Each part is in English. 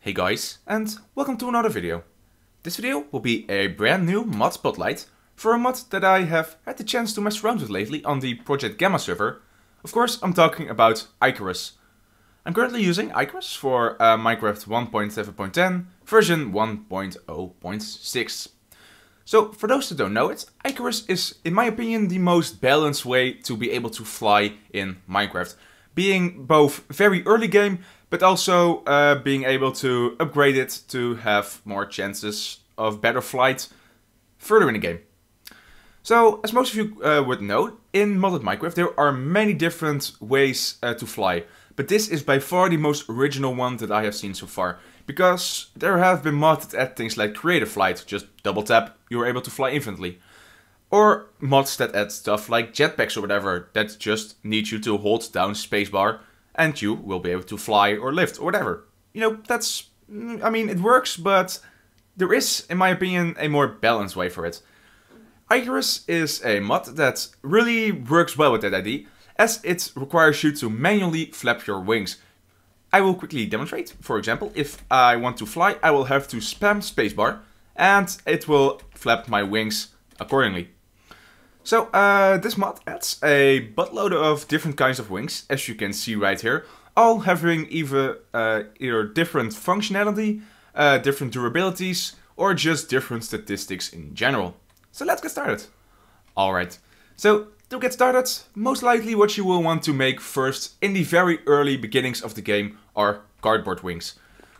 Hey guys, and welcome to another video. This video will be a brand new mod spotlight for a mod that I have had the chance to mess around with lately on the Project Gamma server. Of course, I'm talking about Icarus. I'm currently using Icarus for uh, Minecraft 1.7.10 version 1.0.6. So, for those that don't know it, Icarus is, in my opinion, the most balanced way to be able to fly in Minecraft. Being both very early game, but also uh, being able to upgrade it to have more chances of better flight further in the game. So, as most of you uh, would know, in modded Minecraft there are many different ways uh, to fly. But this is by far the most original one that I have seen so far. Because there have been mods that add things like creative flight, just double tap, you're able to fly infinitely. Or mods that add stuff like jetpacks or whatever, that just need you to hold down spacebar and you will be able to fly or lift or whatever. You know, that's, mm, I mean, it works, but there is, in my opinion, a more balanced way for it. Icarus is a mod that really works well with that idea, as it requires you to manually flap your wings. I will quickly demonstrate. For example, if I want to fly, I will have to spam spacebar, and it will flap my wings accordingly. So, uh, this mod adds a buttload of different kinds of wings, as you can see right here, all having either, uh, either different functionality, uh, different durabilities, or just different statistics in general. So let's get started. Alright, so to get started, most likely what you will want to make first in the very early beginnings of the game are cardboard wings.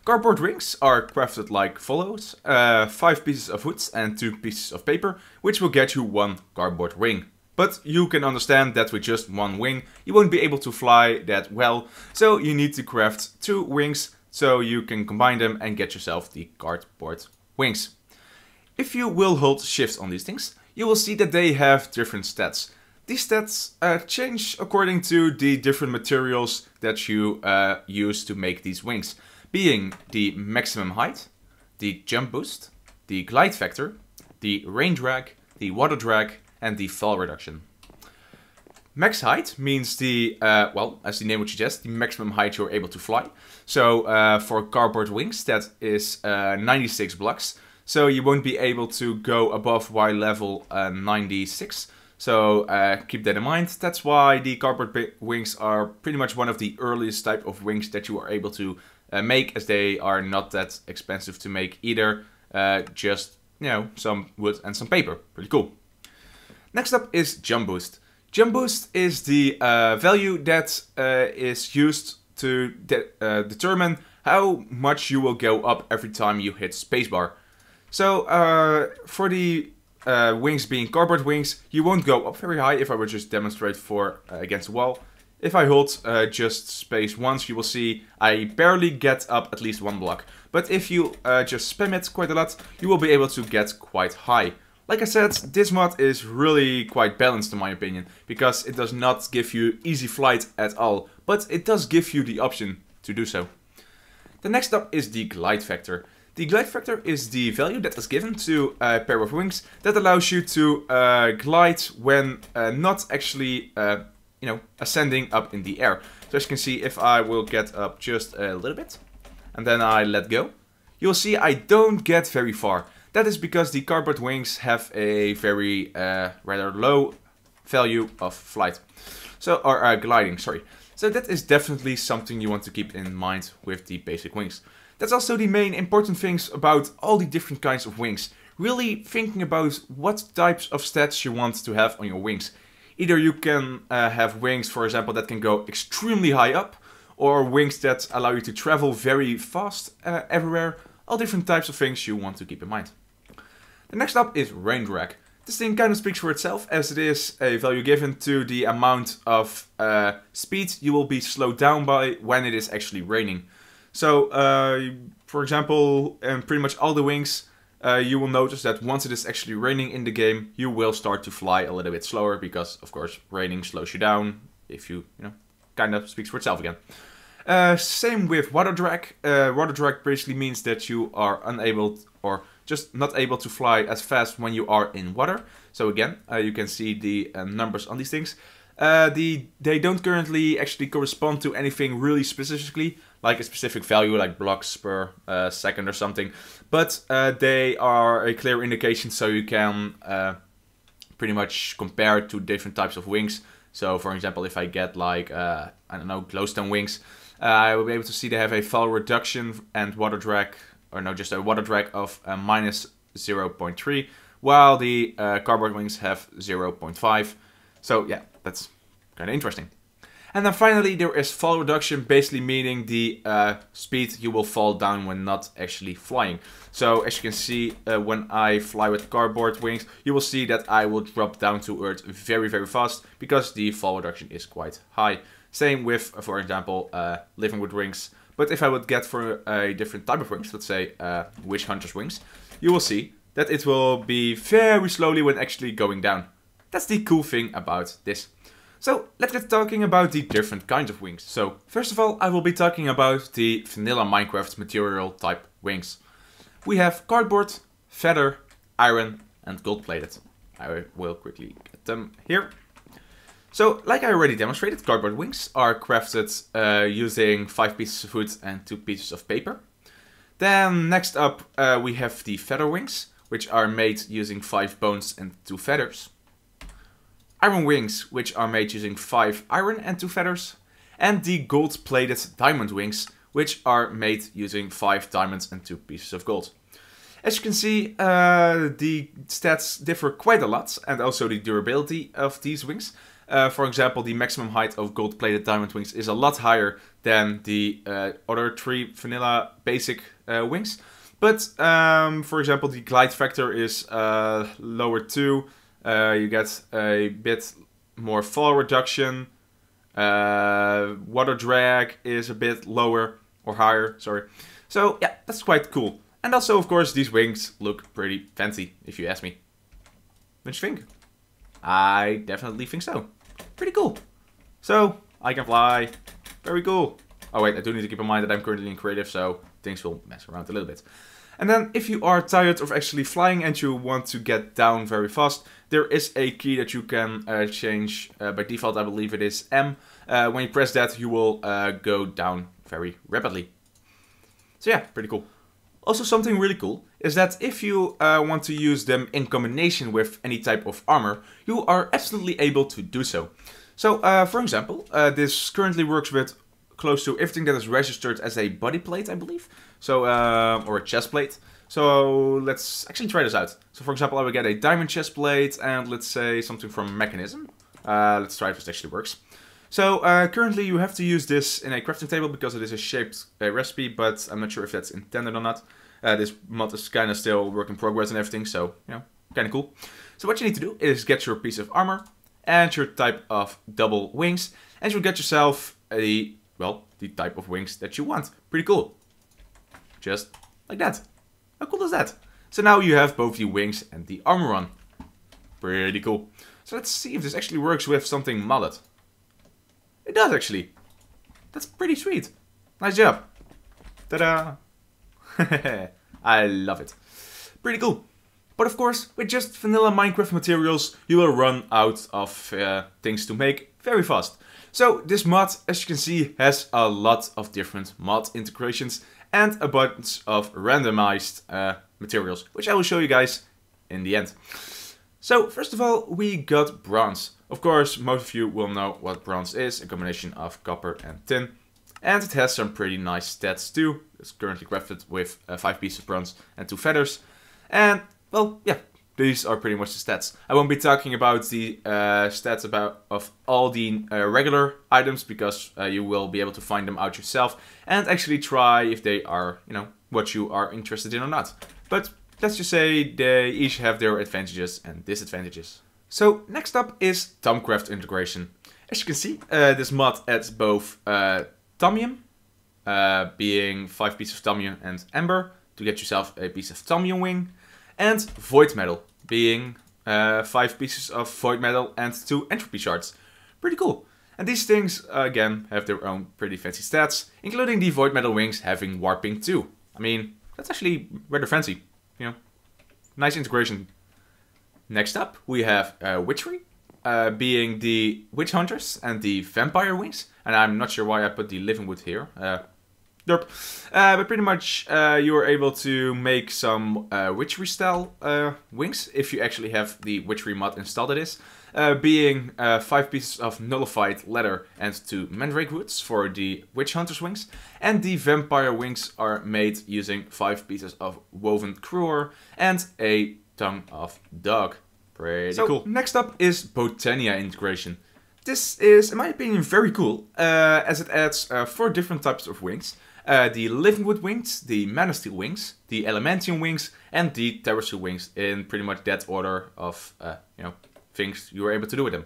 Cardboard wings are crafted like follows, uh, 5 pieces of wood and 2 pieces of paper, which will get you one cardboard wing. But you can understand that with just one wing, you won't be able to fly that well, so you need to craft two wings so you can combine them and get yourself the cardboard wings. If you will hold shift on these things, you will see that they have different stats. These stats uh, change according to the different materials that you uh, use to make these wings, being the maximum height, the jump boost, the glide factor, the rain drag, the water drag, and the fall reduction. Max height means the, uh, well, as the name would suggest, the maximum height you're able to fly. So uh, for cardboard wings, that is uh, 96 blocks. So you won't be able to go above Y level uh, 96. So uh, keep that in mind. That's why the cardboard wings are pretty much one of the earliest type of wings that you are able to uh, make as they are not that expensive to make either. Uh, just, you know, some wood and some paper. Pretty cool. Next up is Jump Boost. Jump Boost is the uh, value that uh, is used to de determine how much you will go up every time you hit spacebar. So uh, for the uh, wings being cardboard wings, you won't go up very high if I would just demonstrate for uh, against the wall. If I hold uh, just space once, you will see I barely get up at least one block. But if you uh, just spam it quite a lot, you will be able to get quite high. Like I said, this mod is really quite balanced in my opinion, because it does not give you easy flight at all, but it does give you the option to do so. The next up is the glide factor. The glide factor is the value that is given to a pair of wings that allows you to uh, glide when uh, not actually, uh, you know, ascending up in the air. So as you can see, if I will get up just a little bit, and then I let go, you'll see I don't get very far. That is because the cardboard wings have a very uh, rather low value of flight. So, or uh, gliding, sorry. So that is definitely something you want to keep in mind with the basic wings. That's also the main important things about all the different kinds of wings. Really thinking about what types of stats you want to have on your wings. Either you can uh, have wings, for example, that can go extremely high up, or wings that allow you to travel very fast uh, everywhere. All different types of things you want to keep in mind. The next up is rain drag. This thing kind of speaks for itself as it is a value given to the amount of uh, speed you will be slowed down by when it is actually raining. So, uh, for example, in pretty much all the wings, uh, you will notice that once it is actually raining in the game, you will start to fly a little bit slower because, of course, raining slows you down. If you, you know, kind of speaks for itself again. Uh, same with water drag. Uh, water drag basically means that you are unable or just not able to fly as fast when you are in water. So again, uh, you can see the uh, numbers on these things. Uh, the they don't currently actually correspond to anything really specifically. like a specific value, like blocks per uh, second or something. But uh, they are a clear indication, so you can uh, pretty much compare it to different types of wings. So, for example, if I get like uh, I don't know glowstone wings, uh, I will be able to see they have a fall reduction and water drag, or no, just a water drag of minus 0.3, while the cardboard wings have 0.5. So yeah, that's kind of interesting. And then finally there is fall reduction, basically meaning the uh, speed you will fall down when not actually flying. So as you can see, uh, when I fly with cardboard wings, you will see that I will drop down to earth very, very fast because the fall reduction is quite high. Same with, for example, uh, living wood wings. But if I would get for a different type of wings, let's say uh, witch hunter's wings, you will see that it will be very slowly when actually going down. That's the cool thing about this. So let's get talking about the different kinds of wings. So first of all, I will be talking about the vanilla Minecraft material type wings. We have cardboard, feather, iron and gold plated. I will quickly get them here. So, like I already demonstrated, cardboard wings are crafted uh, using 5 pieces of wood and 2 pieces of paper. Then next up uh, we have the feather wings, which are made using 5 bones and 2 feathers iron wings, which are made using 5 iron and 2 feathers, and the gold-plated diamond wings, which are made using 5 diamonds and 2 pieces of gold. As you can see, uh, the stats differ quite a lot, and also the durability of these wings. Uh, for example, the maximum height of gold-plated diamond wings is a lot higher than the uh, other three vanilla basic uh, wings. But, um, for example, the glide factor is uh, lower too, uh, you get a bit more fall reduction. Uh, water drag is a bit lower or higher, sorry. So yeah, that's quite cool. And also, of course, these wings look pretty fancy, if you ask me. What do you think? I definitely think so. Pretty cool. So, I can fly. Very cool. Oh wait, I do need to keep in mind that I'm currently in creative, so things will mess around a little bit. And then if you are tired of actually flying and you want to get down very fast, there is a key that you can uh, change. Uh, by default, I believe it is M. Uh, when you press that, you will uh, go down very rapidly. So yeah, pretty cool. Also something really cool is that if you uh, want to use them in combination with any type of armor, you are absolutely able to do so. So uh, for example, this currently works with close to everything that is registered as a body plate, I believe. So, uh, or a chest plate. So let's actually try this out. So for example, I will get a diamond chest plate and let's say something from Mekanism. Uh, let's try if this actually works. So uh, currently you have to use this in a crafting table because it is a shaped uh, recipe, but I'm not sure if that's intended or not. Uh, this mod is kind of still work in progress and everything, so, you know, kind of cool. So what you need to do is get your piece of armor and your type of double wings, and you'll get yourself a well, the type of wings that you want. Pretty cool. Just like that. How cool is that? So now you have both the wings and the armor on. Pretty cool. So let's see if this actually works with something mallet. It does actually. That's pretty sweet. Nice job. Ta-da! I love it. Pretty cool. But of course, with just vanilla Minecraft materials, you will run out of uh, things to make very fast. So this mod, as you can see, has a lot of different mod integrations and a bunch of randomized uh, materials, which I will show you guys in the end. So first of all, we got bronze. Of course, most of you will know what bronze is, a combination of copper and tin. And it has some pretty nice stats too. It's currently crafted with uh, 5 pieces of bronze and 2 feathers. And, well, yeah, these are pretty much the stats. I won't be talking about the uh, stats about of all the uh, regular items because uh, you will be able to find them out yourself and actually try if they are, you know, what you are interested in or not. But let's just say they each have their advantages and disadvantages. So next up is Thaumcraft integration. As you can see, uh, this mod adds both uh, Thaumium, uh, being 5 pieces of Thaumium and Amber, to get yourself a piece of Thaumium wing, and Void Metal, being uh, 5 pieces of Void Metal and 2 Entropy Shards. Pretty cool. And these things, again, have their own pretty fancy stats, including the Void Metal wings having Warping too. I mean, that's actually rather fancy, you know. Nice integration. Next up, we have uh, Witchery, uh, being the Witch Hunters and the Vampire Wings. And I'm not sure why I put the Living Wood here. Uh, derp. Uh, but pretty much uh, you are able to make some uh, witchery style uh, wings if you actually have the witchery mod installed it is. Uh, being uh, 5 pieces of nullified leather and 2 mandrake woods for the witch hunter's wings. And the vampire wings are made using 5 pieces of woven cruor and a tongue of dog. Pretty so, cool. Next up is Botania integration. This is, in my opinion, very cool, uh, as it adds uh, four different types of wings. Uh, the Living Wood wings, the Mana Steel wings, the Elementium wings, and the Terrasteel wings in pretty much that order of, uh, you know, things you were able to do with them.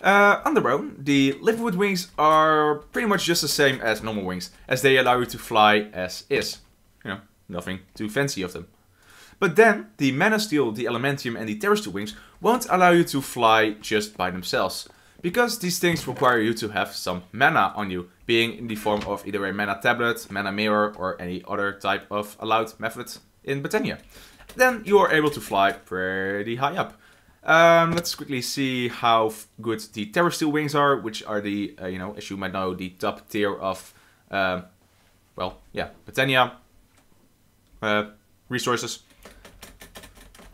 Uh, on their own, the Living Wood wings are pretty much just the same as normal wings, as they allow you to fly as is. You know, nothing too fancy of them. But then, the Mana Steel, the Elementium and the Terrasteel wings won't allow you to fly just by themselves. Because these things require you to have some mana on you, being in the form of either a mana tablet, mana mirror, or any other type of allowed method in Botania. Then you are able to fly pretty high up. Um, let's quickly see how good the Terrasteel wings are, which are the, uh, you know, as you might know, the top tier of, um, well, yeah, Botania uh, resources.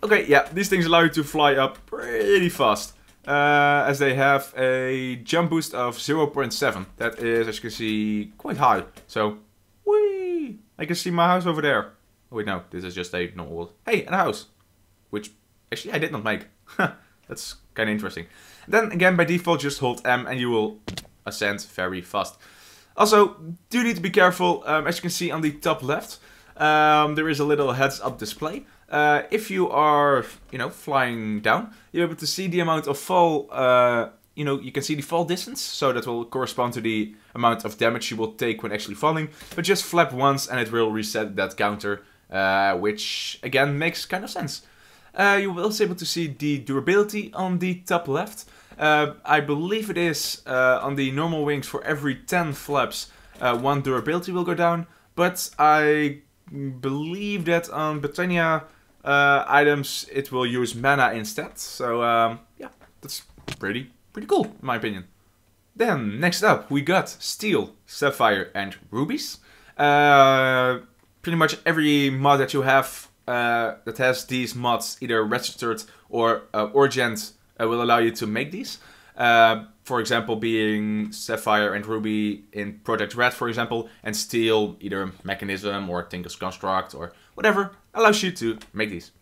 Okay, yeah, these things allow you to fly up pretty fast. Uh, as they have a jump boost of 0.7. That is, as you can see, quite high. So, whee! I can see my house over there. Oh, wait, no, this is just a normal... Hey, and a house! Which, actually, I did not make. That's kind of interesting. Then, again, by default, just hold M and you will ascend very fast. Also, do need to be careful. Um, as you can see on the top left, um, there is a little heads-up display. Uh, if you are, you know, flying down, you're able to see the amount of fall, uh, you know, you can see the fall distance, so that will correspond to the amount of damage you will take when actually falling. But just flap once and it will reset that counter, uh, which again makes kind of sense. Uh, you will also able to see the durability on the top left. Uh, I believe it is uh, on the normal wings for every 10 flaps, one durability will go down, but I believe that on Botania uh, items, it will use mana instead. So um, yeah, that's pretty pretty cool in my opinion. Then next up we got steel, sapphire, and rubies. Uh, pretty much every mod that you have uh, that has these mods either registered or uh, uh, will allow you to make these. Uh, for example, being Sapphire and Ruby in Project Red, for example, and Steel, either Mekanism or Tinker's Construct or whatever, allows you to make these.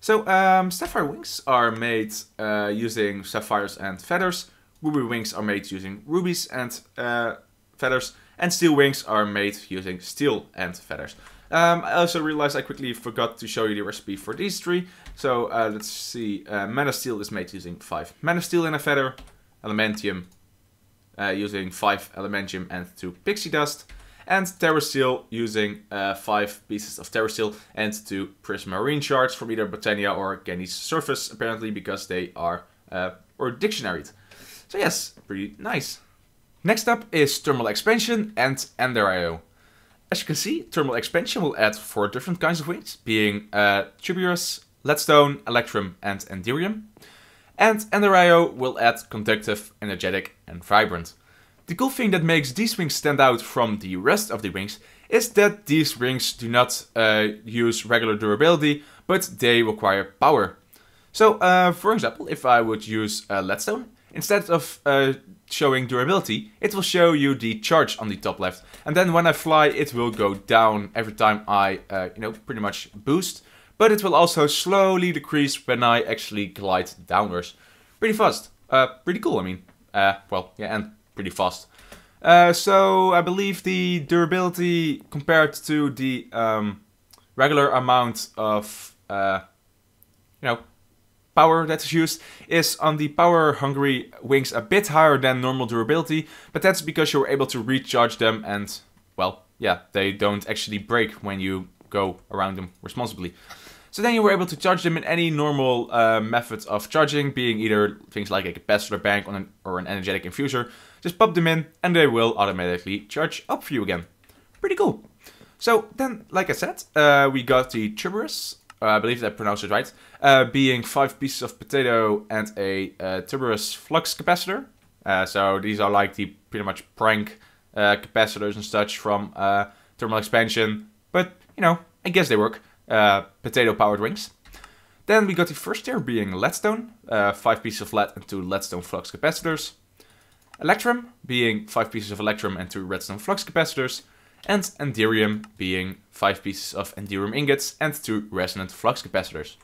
So, um, Sapphire wings are made uh, using sapphires and feathers. Ruby wings are made using rubies and uh, feathers. And steel wings are made using steel and feathers. Um, I also realized I quickly forgot to show you the recipe for these three. So uh, let's see. Uh, mana steel is made using 5 mana steel and a feather. Elementium uh, using 5 Elementium and 2 Pixie Dust. And Terrasteel using uh, 5 pieces of Terrasteel and 2 Prismarine shards from either Botania or Genny's surface, apparently, because they are uh, ore dictionaried. So yes, pretty nice. Next up is Thermal Expansion and Ender IO. As you can see, Thermal Expansion will add 4 different kinds of wings, being uh, Tuberous, Leadstone, Electrum and Enderium and Ender IO will add conductive, energetic and vibrant. The cool thing that makes these wings stand out from the rest of the wings is that these wings do not uh, use regular durability, but they require power. So, uh, for example, if I would use uh, Leadstone, instead of uh, showing durability, it will show you the charge on the top left. And then when I fly, it will go down every time I, uh, you know, pretty much boost but it will also slowly decrease when I actually glide downwards. Pretty fast. Uh, pretty cool, I mean. Uh, well, yeah, and pretty fast. Uh, so I believe the durability compared to the um, regular amount of, uh, you know, power that is used is on the power hungry wings a bit higher than normal durability, but that's because you're able to recharge them and, well, yeah, they don't actually break when you go around them responsibly. So then you were able to charge them in any normal uh, methods of charging, being either things like a capacitor bank an, or an energetic infuser. Just pop them in and they will automatically charge up for you again. Pretty cool. So then, like I said, uh, we got the tuberous, uh, I believe I pronounced it right, uh, being five pieces of potato and a uh, flux capacitor. Uh, so these are like the pretty much prank capacitors and such from thermal expansion, but you know, I guess they work. Uh, potato powered wings. Then we got the first tier being leadstone, uh, 5 pieces of lead and 2 leadstone flux capacitors. Electrum being 5 pieces of electrum and 2 redstone flux capacitors. And Enderium being 5 pieces of Enderium ingots and 2 resonant flux capacitors.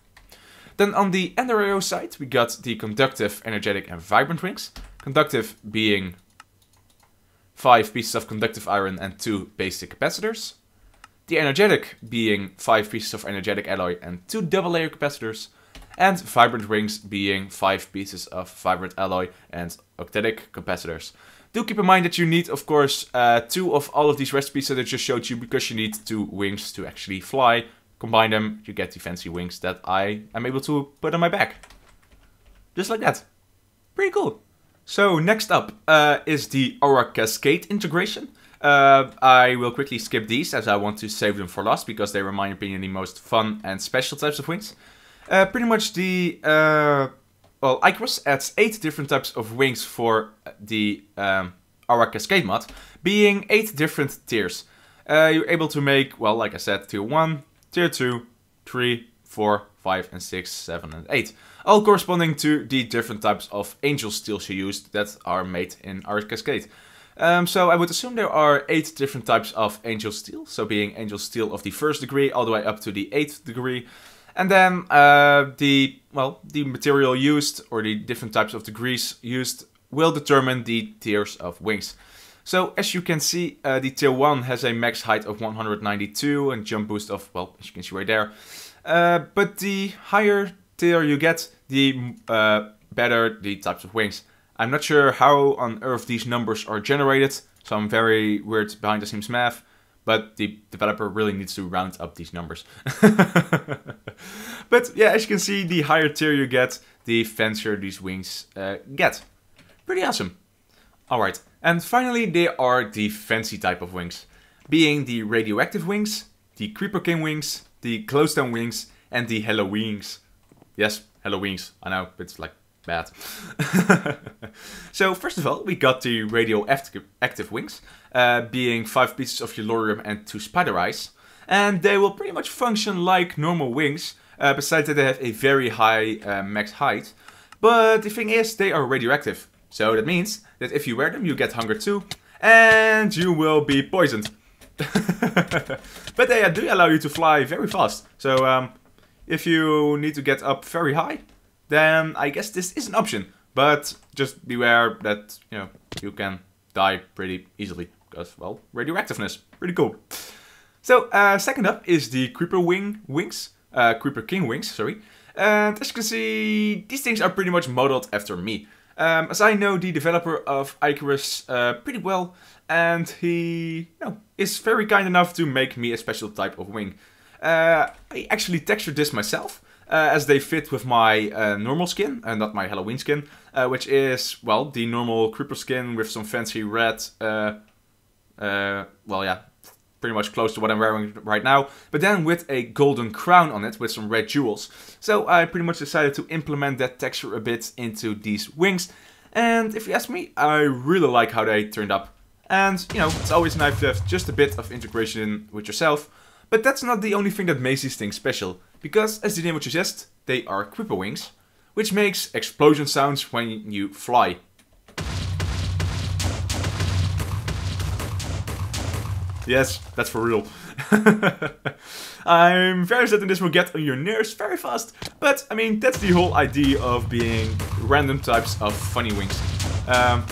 Then on the Ender side we got the conductive, energetic and vibrant rings. Conductive being 5 pieces of conductive iron and 2 basic capacitors. The energetic being 5 pieces of energetic alloy and 2 double layer capacitors. And vibrant rings being 5 pieces of vibrant alloy and octadic capacitors. Do keep in mind that you need, of course, uh, two of all of these recipes that I just showed you because you need two wings to actually fly. Combine them, you get the fancy wings that I am able to put on my back. Just like that. Pretty cool. So next up uh, is the Aura Cascade integration. Uh, I will quickly skip these as I want to save them for last because they were, in my opinion, the most fun and special types of wings. Uh, pretty much the uh, well, Icarus adds 8 different types of wings for the um, Aura Cascade mod, being 8 different tiers. Uh, you're able to make, well, like I said, tier 1, tier 2, 3, 4, 5, and 6, 7, and 8. All corresponding to the different types of angel steels you used that are made in Aura Cascade. Um, so I would assume there are 8 different types of angel steel, so being angel steel of the first degree all the way up to the 8th degree. And then uh, the well the material used or the different types of the grease used will determine the tiers of wings. So as you can see, uh, the tier 1 has a max height of 192 and jump boost of, well, as you can see right there. Uh, but the higher tier you get, the uh, better the types of wings. I'm not sure how on earth these numbers are generated, some very weird behind the scenes math but the developer really needs to round up these numbers. but yeah, as you can see, the higher tier you get, the fancier these wings uh, get. Pretty awesome. Alright, and finally there are the fancy type of wings, being the radioactive wings, the Creeper King wings, the Glowstone wings, and the Hello Wings. Yes, Hello Wings, I know, it's like bad. so first of all, we got the radioactive active wings, uh, being 5 pieces of yellorium and 2 spider eyes. And they will pretty much function like normal wings, uh, besides that they have a very high uh, max height. But the thing is, they are radioactive. So that means that if you wear them, you get hunger too, and you will be poisoned. but they do allow you to fly very fast. So um, if you need to get up very high, then I guess this is an option. But just beware that, you know, you can die pretty easily. Because, well, radioactiveness. Pretty cool. So, uh, second up is the Creeper Wing wings. Uh, Creeper King wings, sorry. And as you can see, these things are pretty much modeled after me. Um, as I know the developer of Icarus uh, pretty well, and he you know, is very kind enough to make me a special type of wing. Uh, I actually textured this myself, uh, as they fit with my uh, normal skin, and not my Halloween skin, uh, which is, well, the normal creeper skin with some fancy red, uh, uh, well, yeah, pretty much close to what I'm wearing right now, but then with a golden crown on it with some red jewels. So I pretty much decided to implement that texture a bit into these wings, and if you ask me, I really like how they turned up. And, you know, it's always nice to have just a bit of integration with yourself, but that's not the only thing that makes these things special because as the name would suggest, they are creeper wings, which makes explosion sounds when you fly. Yes, that's for real. I'm very certain this will get on your nerves very fast, but I mean, that's the whole idea of being random types of funny wings. Um,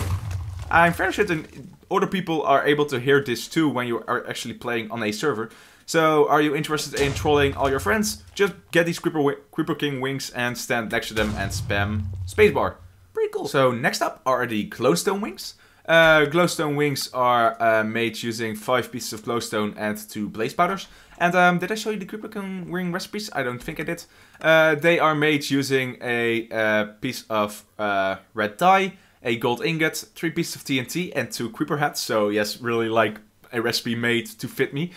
I'm very certain other people are able to hear this too when you are actually playing on a server, so, are you interested in trolling all your friends? Just get these Creeper, Creeper King wings and stand next to them and spam spacebar. Pretty cool. So, next up are the glowstone wings. Uh, glowstone wings are uh, made using 5 pieces of glowstone and 2 blaze powders. And um, did I show you the Creeper King wing recipes? I don't think I did. Uh, they are made using a uh, piece of uh, red dye, a gold ingot, 3 pieces of TNT and 2 creeper heads. So yes, really like a recipe made to fit me.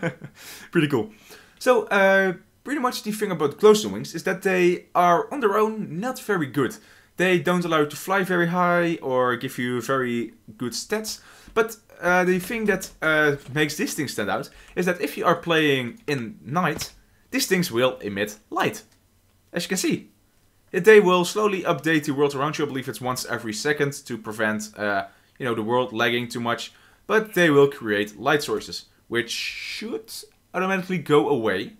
Pretty cool. So, uh, pretty much the thing about glowstone wings is that they are on their own not very good. They don't allow you to fly very high or give you very good stats. But uh, the thing that uh, makes these things stand out is that if you are playing in night, these things will emit light. As you can see. They will slowly update the world around you. I believe it's once every second to prevent uh, you know, the world lagging too much. But they will create light sources, which should automatically go away.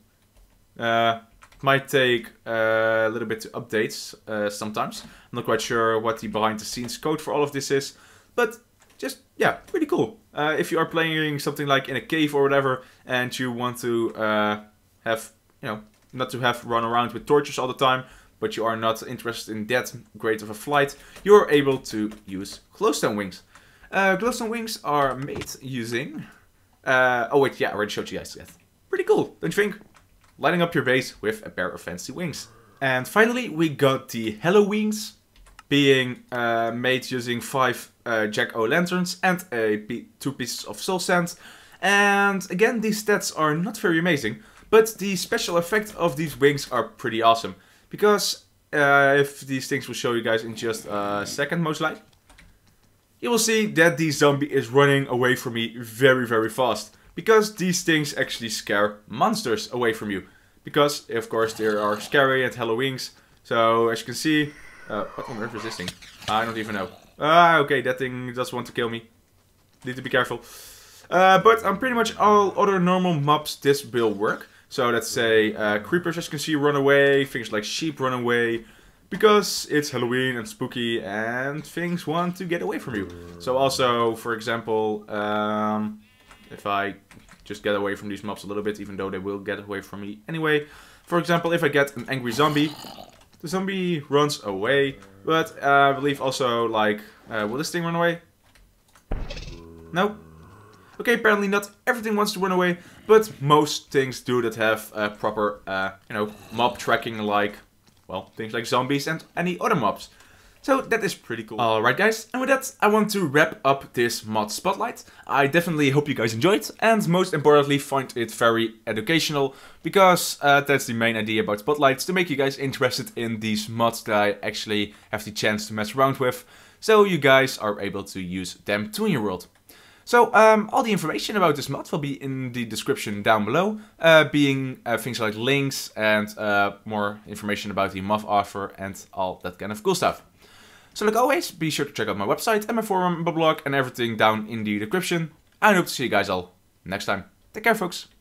Uh, might take uh, a little bit to update uh, sometimes. I'm not quite sure what the behind the scenes code for all of this is, but just, yeah, pretty cool. Uh, if you are playing something like in a cave or whatever, and you want to uh, have, you know, not to have run around with torches all the time, but you are not interested in that great of a flight, you're able to use glowstone wings. Uh, glowstone wings are made using... Uh, oh wait, yeah, I already showed you guys that. Pretty cool, don't you think? Lighting up your base with a pair of fancy wings. And finally, we got the Hello Wings, being uh, made using five uh, Jack-O-Lanterns and a two pieces of soul sand. And again, these stats are not very amazing, but the special effect of these wings are pretty awesome. Because uh, if these things will show you guys in just a second, most likely, you will see that the zombie is running away from me very, very fast. Because these things actually scare monsters away from you. Because, of course, they are scary at Halloweens. So, as you can see... Uh, what on earth is this thing? I don't even know. Ah, okay, that thing does want to kill me. Need to be careful. Uh, but on pretty much all other normal mobs, this will work. So let's say uh, creepers, as you can see, run away. Things like sheep run away. Because it's Halloween and spooky and things want to get away from you. So also, for example, um, if I just get away from these mobs a little bit, even though they will get away from me anyway. For example, if I get an angry zombie, the zombie runs away. But uh, I believe also, like, uh, will this thing run away? No? Okay, apparently not everything wants to run away, but most things do that have uh, proper, uh, you know, mob tracking like, well, things like zombies and any other mobs. So that is pretty cool. Alright guys, and with that I want to wrap up this mod spotlight. I definitely hope you guys enjoyed and most importantly find it very educational because uh, that's the main idea about spotlights, to make you guys interested in these mods that I actually have the chance to mess around with. So you guys are able to use them too in your world. So um, all the information about this mod will be in the description down below, uh, being uh, things like links and uh, more information about the mod offer and all that kind of cool stuff. So like always, be sure to check out my website and my forum, my blog and everything down in the description. I hope to see you guys all next time. Take care folks.